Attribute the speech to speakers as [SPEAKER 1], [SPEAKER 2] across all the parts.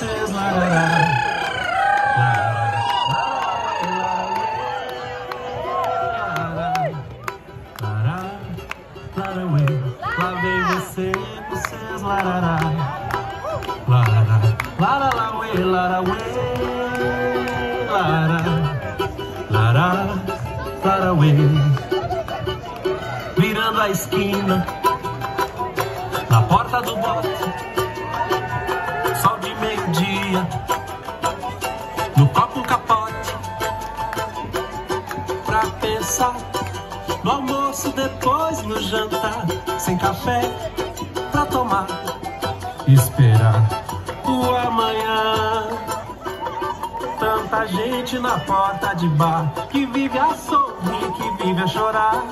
[SPEAKER 1] dances. La, la, la. Virando a esquina, na porta do bote depois no jantar, sem café pra tomar. Esperar o amanhã. Tanta gente na porta de bar que vive a sorrir, que vive a chorar.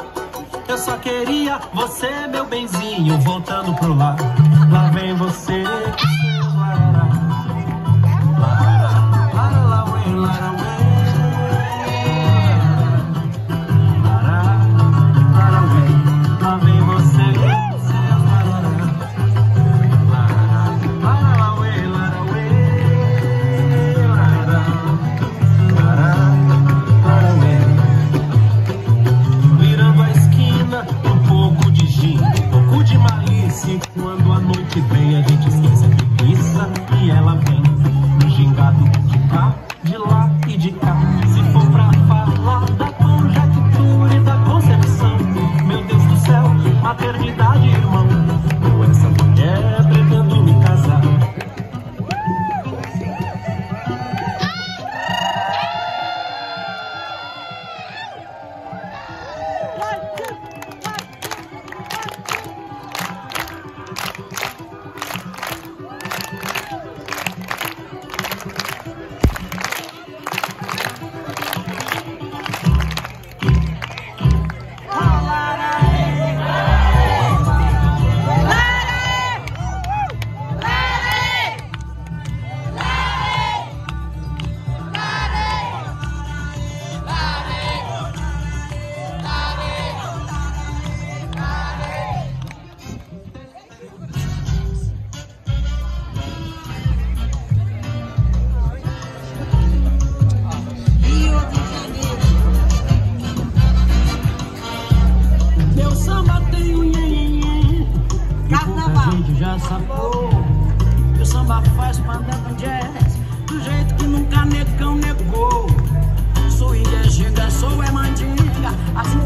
[SPEAKER 1] Eu só queria você, meu benzinho, voltando pro lar. gente já sacou? Que o samba faz pra dentro jazz Do jeito que nunca negão negou. Sou é chega, sou é mandinga Assim